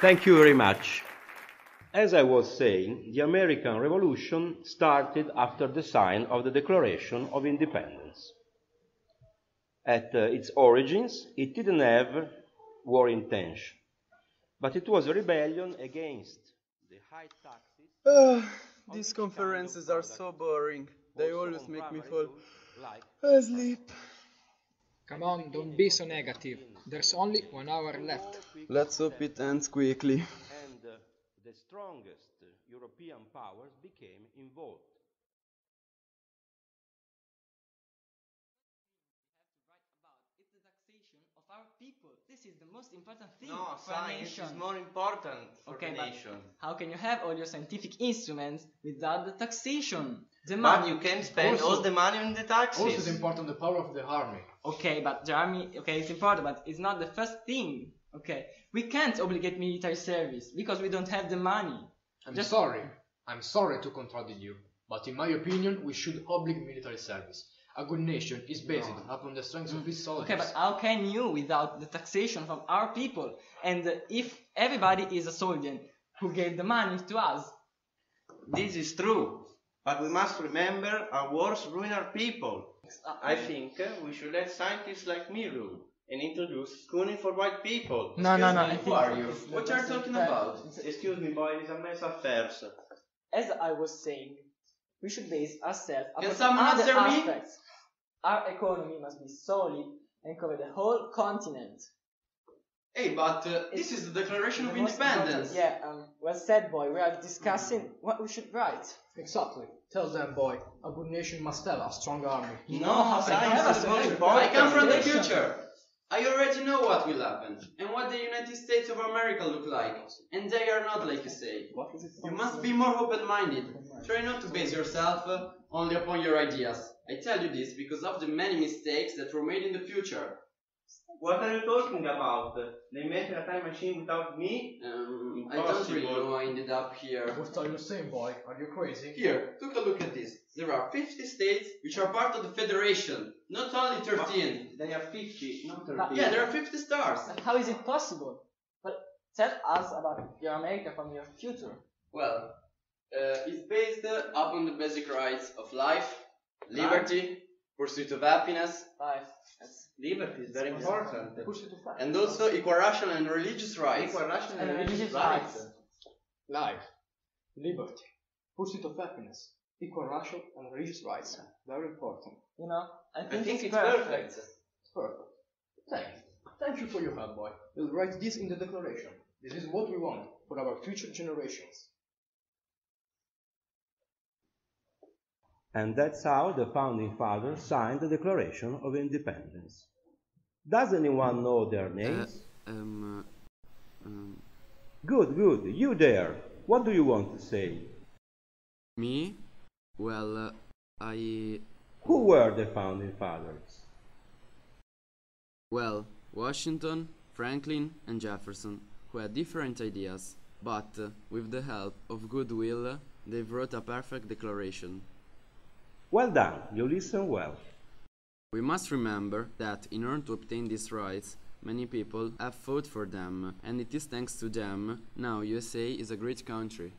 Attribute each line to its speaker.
Speaker 1: Thank you very much. As I was saying, the American Revolution started after the sign of the Declaration of Independence. At uh, its origins, it didn't have war intention, but it was a rebellion against the high taxes.
Speaker 2: Uh, these conferences are so boring. They always make me fall asleep.
Speaker 3: Come on, don't be so negative. There's only one hour left.
Speaker 2: Let's hope it ends quickly.
Speaker 1: and uh, the strongest European powers became involved.
Speaker 4: It's the taxation of our people. This is the most important thing
Speaker 5: No,
Speaker 4: for
Speaker 5: science is more important for
Speaker 4: okay,
Speaker 5: the
Speaker 4: but
Speaker 5: nation.
Speaker 4: how can you have all your scientific instruments without the taxation? The money.
Speaker 5: But you can spend
Speaker 6: Also-
Speaker 5: all the money on the taxes.
Speaker 6: Also, it's important the power of the army.
Speaker 4: Okay, but the army, okay, it's important, but it's not the first thing. Okay, we can't obligate military service because we don't have the money.
Speaker 6: I'm
Speaker 4: Just-
Speaker 6: sorry. I'm sorry to contradict you, but in my opinion, we should obligate military service. A good nation is based upon the strength of its soldiers.
Speaker 4: Okay, but how can you without the taxation from our people? And uh, if everybody is a soldier who gave the money to us,
Speaker 5: This is true. But we must remember our wars ruin our people. I think uh, we should let scientists like me rule and introduce schooling for white people.
Speaker 4: No, no,
Speaker 5: Excuse
Speaker 4: no,
Speaker 5: me, Who are you? What are you talking about? Excuse me, boy, it's a mess of affairs.
Speaker 4: as I was saying, we should base ourselves
Speaker 5: Can
Speaker 4: upon
Speaker 5: someone
Speaker 4: other
Speaker 5: answer me?
Speaker 4: aspects. Our economy must be solid and cover the whole continent.
Speaker 7: Hey, but uh, this is the Declaration of
Speaker 4: The most
Speaker 7: Independence.
Speaker 4: Yeah, um, well said, boy. We are discussing what we should write.
Speaker 6: Exactly. Tell them, boy, a good nation must have a strong army.
Speaker 5: No,
Speaker 4: I
Speaker 5: science
Speaker 4: have a
Speaker 5: more
Speaker 4: solution.
Speaker 5: important.
Speaker 7: I come from the future. I already know what will happen and what the United States of America look like. And they are not like you say.
Speaker 4: What is it?
Speaker 7: You must be more open-minded. Try not to base yourself uh, only upon your ideas. I tell you this because of the many mistakes that were made in the future.
Speaker 5: What are you talking about? They made a time machine without me?
Speaker 7: Um, I don't really
Speaker 5: Impossible.
Speaker 7: know I ended up here.
Speaker 6: What are you saying, boy? Are you crazy?
Speaker 7: Here, take a look at this. There are 50 states which are part of the Federation, not only 13.
Speaker 5: They are 50, not
Speaker 4: But-
Speaker 7: Yeah, there are 50 stars.
Speaker 4: But how is it possible? But tell us about your America from your future.
Speaker 7: Well, uh, it's based uh, upon the basic rights of life, liberty, pursuit of happiness,
Speaker 4: Life. That's
Speaker 5: Liberty is very important.
Speaker 4: push it to
Speaker 7: and also equal rational and religious rights.
Speaker 5: Equal rational
Speaker 4: And
Speaker 5: and
Speaker 4: religious
Speaker 5: religious
Speaker 4: rights.
Speaker 5: rights.
Speaker 6: Life, liberty, pursuit of happiness, equal racial and religious rights. Very important.
Speaker 4: You know, I think,
Speaker 5: I think it's
Speaker 4: perfect.
Speaker 5: perfect.
Speaker 6: It's perfect. Thank you. Thank you for your help, boy. We'll write this in the declaration. This is what we want for our future generations.
Speaker 1: And that's how the founding fathers signed the Declaration of Independence. Does anyone know their names?
Speaker 7: um, um,
Speaker 1: Good, good. You there. What do you want to say?
Speaker 7: me? Well, uh, I.
Speaker 1: Who were the founding fathers?
Speaker 7: Well, Washington, Franklin, and Jefferson, who had different ideas, but uh, with the help of goodwill, uh, they wrote a perfect declaration.
Speaker 1: Well done. You listen well.
Speaker 7: We must remember that in order to obtain these rights, many people have fought for them, and it is thanks to them now USA is a great country.